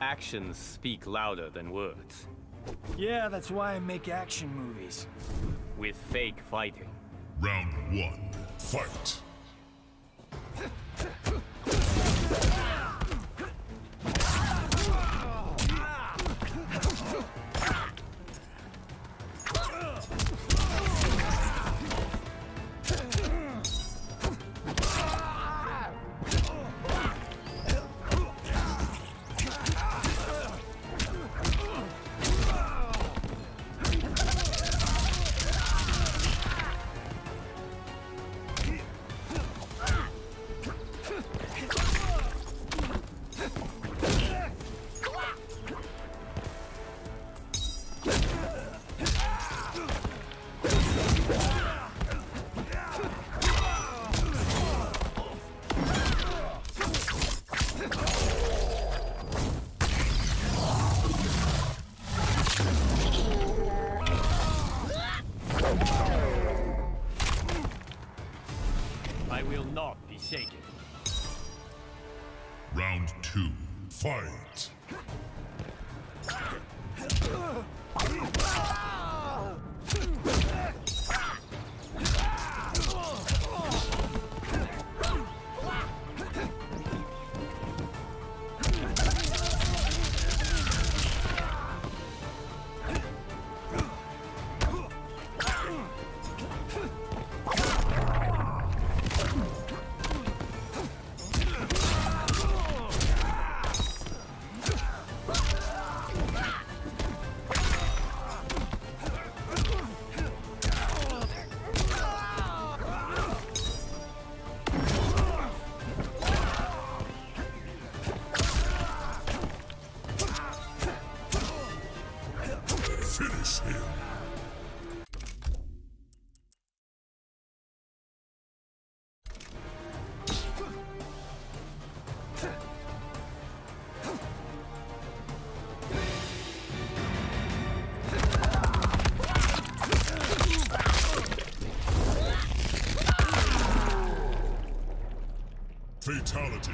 Actions speak louder than words. Yeah, that's why I make action movies. With fake fighting. Round one, fight. I will not be shaken. Round two, fight. Him. Fatality.